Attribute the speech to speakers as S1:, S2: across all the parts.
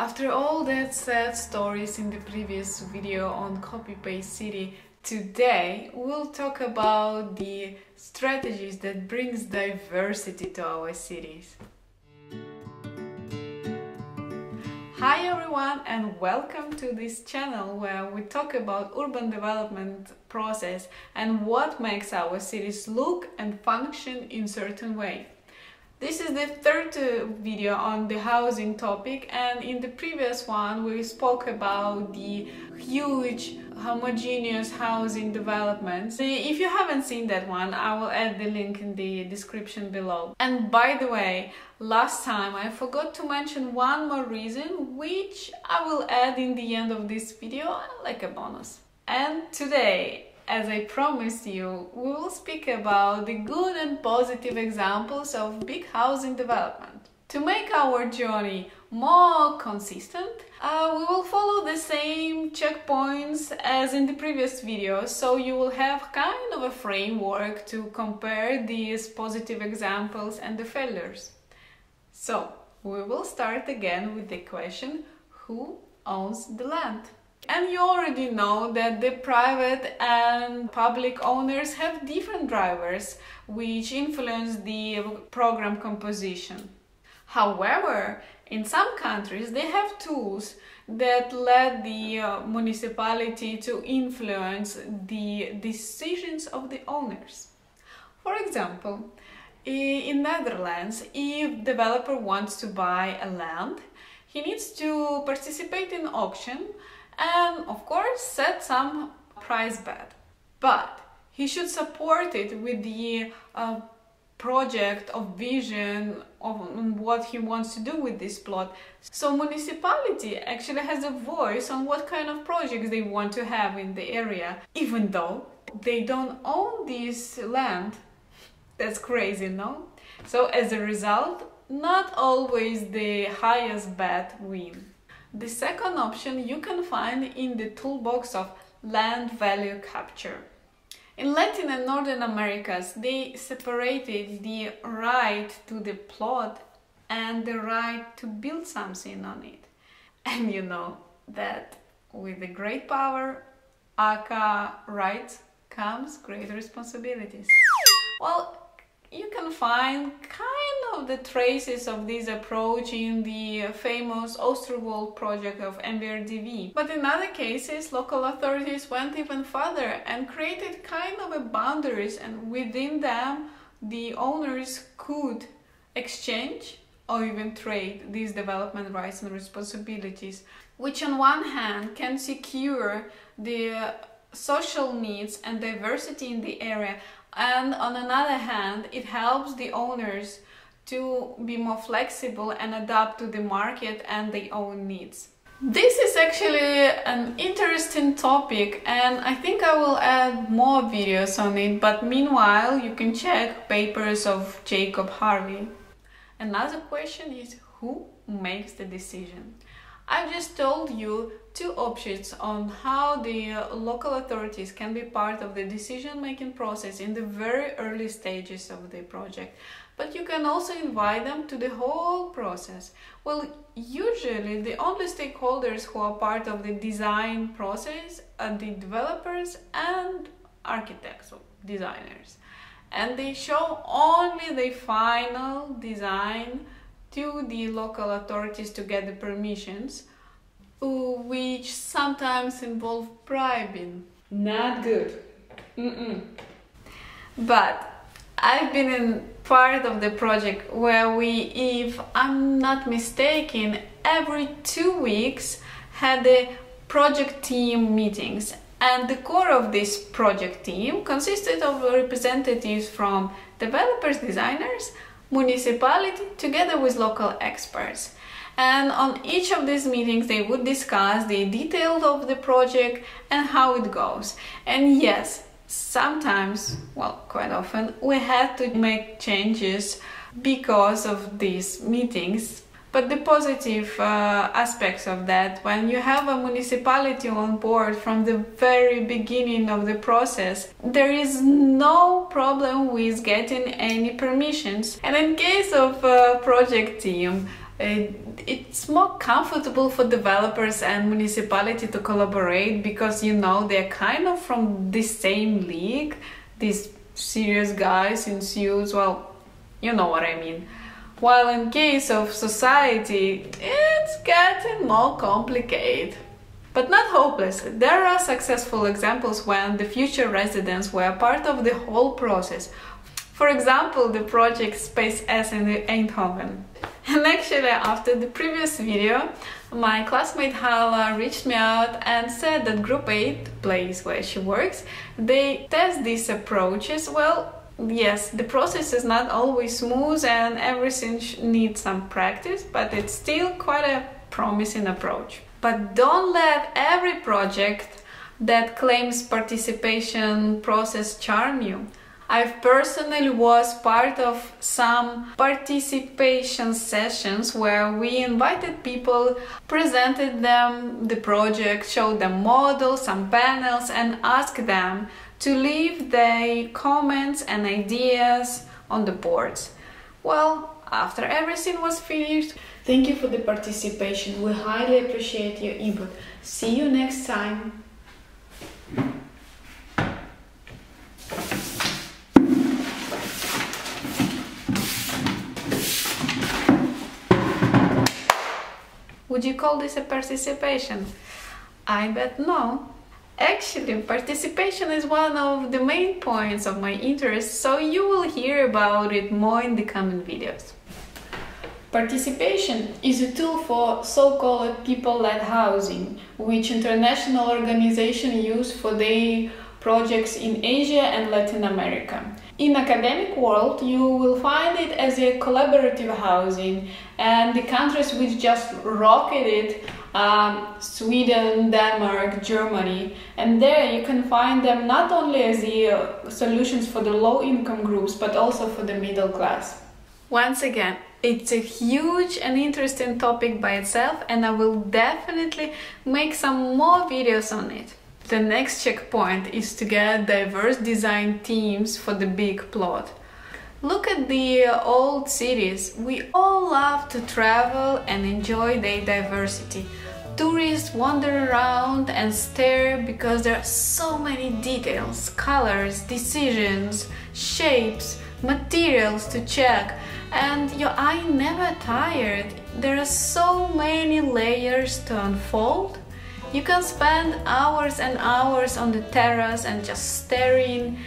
S1: After all that sad stories in the previous video on copy-paste city, today we'll talk about the strategies that brings diversity to our cities. Hi everyone and welcome to this channel where we talk about urban development process and what makes our cities look and function in certain way. This is the third uh, video on the housing topic and in the previous one we spoke about the huge homogeneous housing developments. If you haven't seen that one, I will add the link in the description below. And by the way, last time I forgot to mention one more reason which I will add in the end of this video like a bonus. And today as I promised you, we will speak about the good and positive examples of big housing development. To make our journey more consistent, uh, we will follow the same checkpoints as in the previous video, so you will have kind of a framework to compare these positive examples and the failures. So, we will start again with the question, who owns the land? And you already know that the private and public owners have different drivers which influence the program composition. However, in some countries they have tools that let the uh, municipality to influence the decisions of the owners. For example, in Netherlands, if developer wants to buy a land, he needs to participate in auction and of course set some price bet. But he should support it with the uh, project of vision of what he wants to do with this plot. So municipality actually has a voice on what kind of projects they want to have in the area, even though they don't own this land. That's crazy, no? So as a result, not always the highest bet win. The second option you can find in the toolbox of land value capture. In Latin and Northern Americas, they separated the right to the plot and the right to build something on it. And you know that with the great power, aka rights, comes great responsibilities. Well, you can find kind of the traces of this approach in the famous Oosterwold project of MVRDV. But in other cases, local authorities went even further and created kind of a boundaries and within them the owners could exchange or even trade these development rights and responsibilities, which on one hand can secure the social needs and diversity in the area and on another hand it helps the owners to be more flexible and adapt to the market and their own needs. This is actually an interesting topic and I think I will add more videos on it but meanwhile you can check papers of Jacob Harvey. Another question is who makes the decision? I've just told you two options on how the local authorities can be part of the decision-making process in the very early stages of the project. But you can also invite them to the whole process. Well, usually the only stakeholders who are part of the design process are the developers and architects or designers. And they show only the final design to the local authorities to get the permissions, which sometimes involve bribing. Not good. Mm -mm. But I've been in part of the project where we, if I'm not mistaken, every two weeks had the project team meetings. And the core of this project team consisted of representatives from developers, designers, municipality together with local experts. And on each of these meetings, they would discuss the details of the project and how it goes. And yes, sometimes, well, quite often, we had to make changes because of these meetings but the positive uh, aspects of that, when you have a municipality on board from the very beginning of the process, there is no problem with getting any permissions. And in case of a project team, Uh, it's more comfortable for developers and municipality to collaborate because you know they're kind of from the same league. These serious guys in suits well you know what i mean. While in case of society it's getting more complicated but not hopeless. There are successful examples when the future residents were part of the whole process. For example the project space s in eindhoven and actually, after the previous video, my classmate Hala reached me out and said that Group 8, the place where she works, they test these approaches. Well, yes, the process is not always smooth and everything needs some practice, but it's still quite a promising approach. But don't let every project that claims participation process charm you. I've personally was part of some participation sessions where we invited people, presented them the project, showed them models, some panels and asked them to leave their comments and ideas on the boards. Well, after everything was finished, thank you for the participation. We highly appreciate your input. See you next time. Would you call this a participation? I bet no. Actually, participation is one of the main points of my interest, so you will hear about it more in the coming videos. Participation is a tool for so-called people-led housing, which international organizations use for their projects in Asia and Latin America. In academic world, you will find it as a collaborative housing and the countries which just rocketed um, Sweden, Denmark, Germany, and there you can find them not only as the uh, solutions for the low income groups but also for the middle class. Once again, it's a huge and interesting topic by itself and I will definitely make some more videos on it. The next checkpoint is to get diverse design teams for the big plot. Look at the uh, old cities. We all love to travel and enjoy their diversity. Tourists wander around and stare because there are so many details, colors, decisions, shapes, materials to check, and your eye never tired. There are so many layers to unfold you can spend hours and hours on the terrace and just staring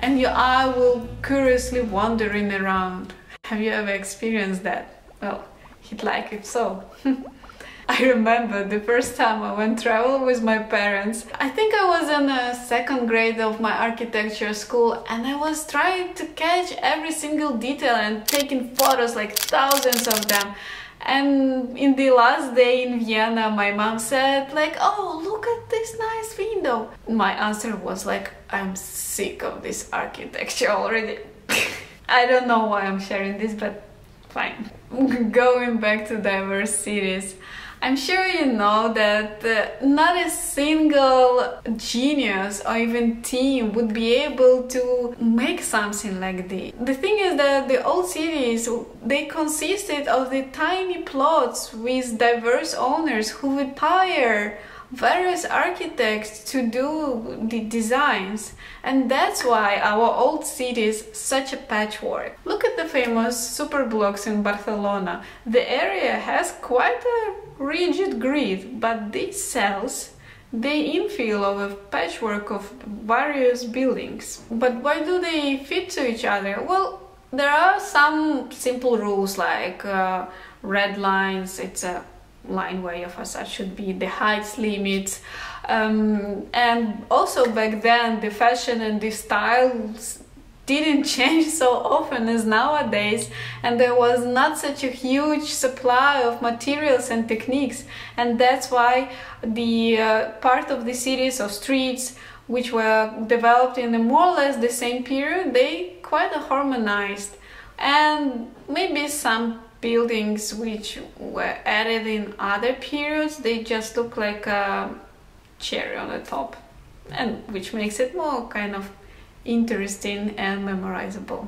S1: and your eye will curiously wandering around. Have you ever experienced that? Well, he'd like it so. I remember the first time I went travel with my parents. I think I was in a second grade of my architecture school and I was trying to catch every single detail and taking photos like thousands of them. And in the last day in Vienna, my mom said like, oh, look at this nice window. My answer was like, I'm sick of this architecture already. I don't know why I'm sharing this, but fine. Going back to diverse cities. I'm sure you know that uh, not a single genius or even team would be able to make something like this. The thing is that the old cities, they consisted of the tiny plots with diverse owners who would hire various architects to do the designs and that's why our old city is such a patchwork. Look at the famous super blocks in Barcelona. The area has quite a rigid grid, but these cells they infill of a patchwork of various buildings. But why do they fit to each other? Well, there are some simple rules like uh, red lines, it's a line where your facade should be, the height limits, um, and also back then the fashion and the styles didn't change so often as nowadays and there was not such a huge supply of materials and techniques. And that's why the uh, part of the cities or streets which were developed in the more or less the same period they quite harmonized. And maybe some buildings which were added in other periods they just look like a cherry on the top and which makes it more kind of interesting and memorizable.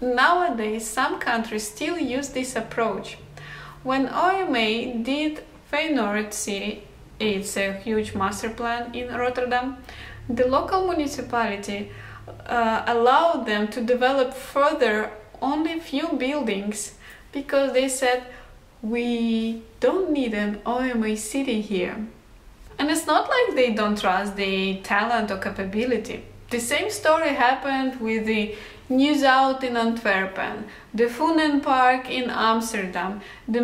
S1: Nowadays, some countries still use this approach. When OMA did Feyenoord City, it's a huge master plan in Rotterdam, the local municipality uh, allowed them to develop further only few buildings because they said we don't need an OMA city here. And it's not like they don't trust the talent or capability. The same story happened with the Nieuw-Zuid in Antwerpen, the Funenpark in Amsterdam, the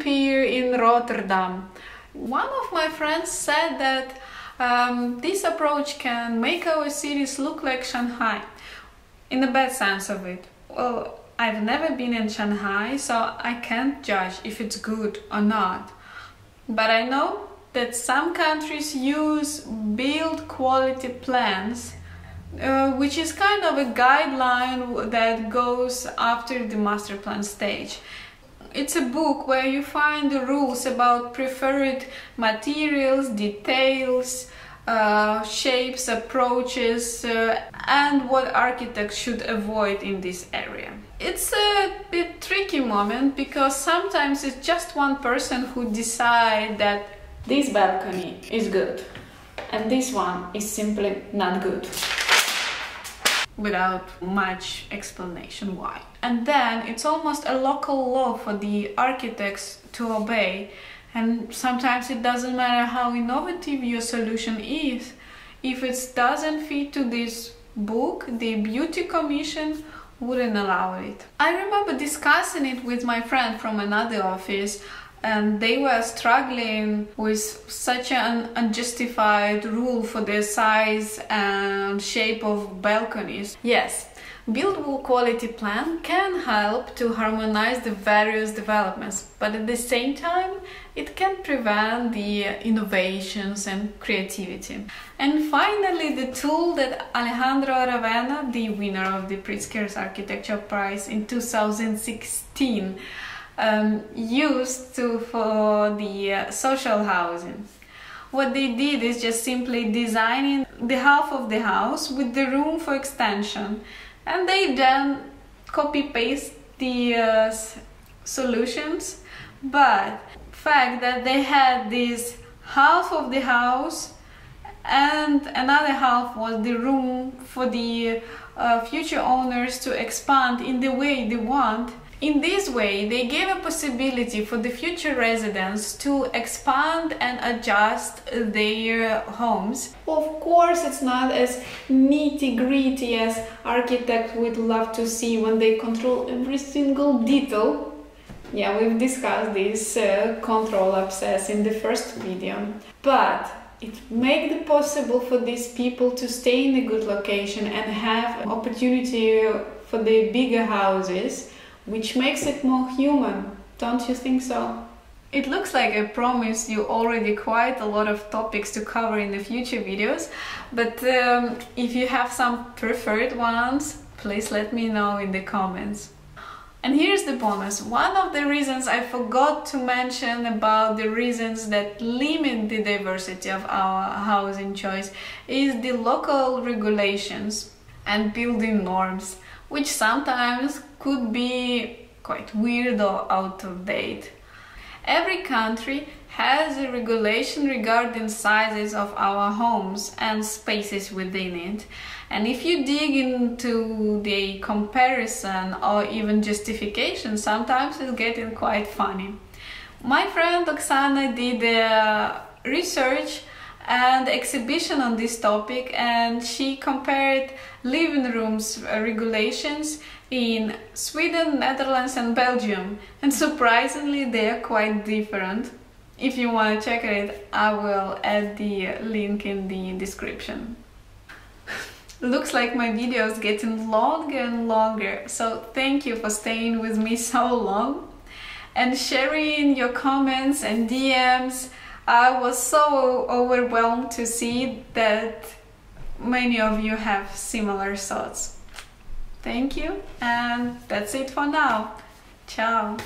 S1: Pier in Rotterdam. One of my friends said that um, this approach can make our cities look like Shanghai, in the bad sense of it. Well, I've never been in Shanghai, so I can't judge if it's good or not. But I know that some countries use build quality plans uh, which is kind of a guideline that goes after the master plan stage. It's a book where you find the rules about preferred materials, details, uh, shapes, approaches, uh, and what architects should avoid in this area. It's a bit tricky moment because sometimes it's just one person who decide that this balcony is good and this one is simply not good without much explanation why. And then it's almost a local law for the architects to obey and sometimes it doesn't matter how innovative your solution is if it doesn't fit to this book the beauty commission wouldn't allow it. I remember discussing it with my friend from another office and they were struggling with such an unjustified rule for the size and shape of balconies. Yes, Buildable quality plan can help to harmonize the various developments, but at the same time, it can prevent the innovations and creativity. And finally, the tool that Alejandro Aravena, the winner of the Pritzker's Architecture Prize in 2016, um, used to for the uh, social housing. What they did is just simply designing the half of the house with the room for extension. And they then copy paste the uh, solutions. But fact that they had this half of the house and another half was the room for the uh, future owners to expand in the way they want in this way, they gave a possibility for the future residents to expand and adjust their homes. Of course, it's not as nitty gritty as architects would love to see when they control every single detail. Yeah, we've discussed this uh, control obsess in the first video. But it makes it possible for these people to stay in a good location and have opportunity for the bigger houses which makes it more human, don't you think so? It looks like I promised you already quite a lot of topics to cover in the future videos, but um, if you have some preferred ones, please let me know in the comments. And here's the bonus. One of the reasons I forgot to mention about the reasons that limit the diversity of our housing choice is the local regulations and building norms, which sometimes could be quite weird or out of date. Every country has a regulation regarding sizes of our homes and spaces within it. And if you dig into the comparison or even justification, sometimes it's getting quite funny. My friend Oksana did a research and exhibition on this topic and she compared living rooms regulations in Sweden, Netherlands and Belgium and surprisingly they are quite different. If you want to check it, I will add the link in the description. Looks like my video is getting longer and longer, so thank you for staying with me so long and sharing your comments and DMs. I was so overwhelmed to see that many of you have similar thoughts. Thank you and that's it for now. Ciao!